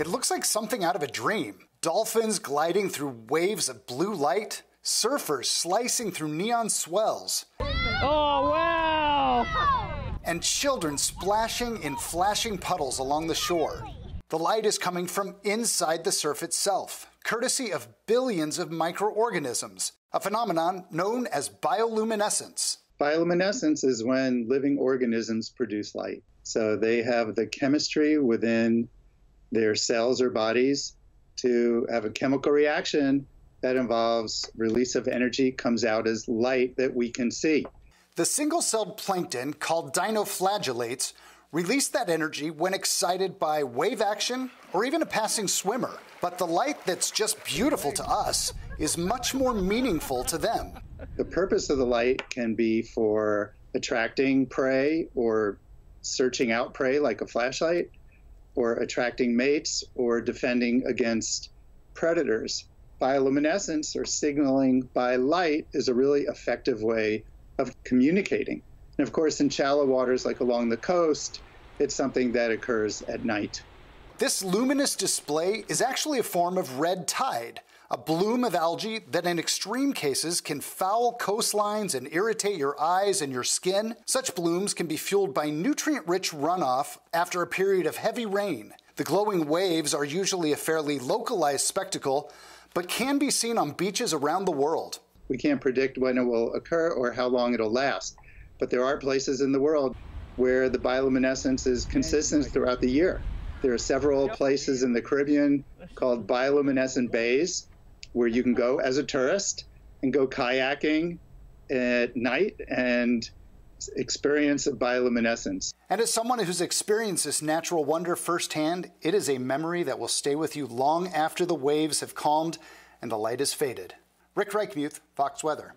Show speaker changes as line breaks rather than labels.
It looks like something out of a dream. Dolphins gliding through waves of blue light, surfers slicing through neon swells.
Oh, wow!
And children splashing in flashing puddles along the shore. The light is coming from inside the surf itself, courtesy of billions of microorganisms, a phenomenon known as bioluminescence.
Bioluminescence is when living organisms produce light. So they have the chemistry within their cells or bodies to have a chemical reaction that involves release of energy comes out as light that we can see.
The single celled plankton, called dinoflagellates, release that energy when excited by wave action or even a passing swimmer. But the light that's just beautiful to us is much more meaningful to them.
The purpose of the light can be for attracting prey or searching out prey like a flashlight, or attracting mates or defending against predators. Bioluminescence or signaling by light is a really effective way of communicating. And of course, in shallow waters like along the coast, it's something that occurs at night.
This luminous display is actually a form of red tide, a bloom of algae that in extreme cases can foul coastlines and irritate your eyes and your skin. Such blooms can be fueled by nutrient rich runoff after a period of heavy rain. The glowing waves are usually a fairly localized spectacle, but can be seen on beaches around the world.
We can't predict when it will occur or how long it'll last, but there are places in the world where the bioluminescence is consistent throughout the year. There are several places in the Caribbean called bioluminescent bays where you can go as a tourist and go kayaking at night and experience bioluminescence.
And as someone who's experienced this natural wonder firsthand, it is a memory that will stay with you long after the waves have calmed and the light has faded. Rick Reichmuth, Fox Weather.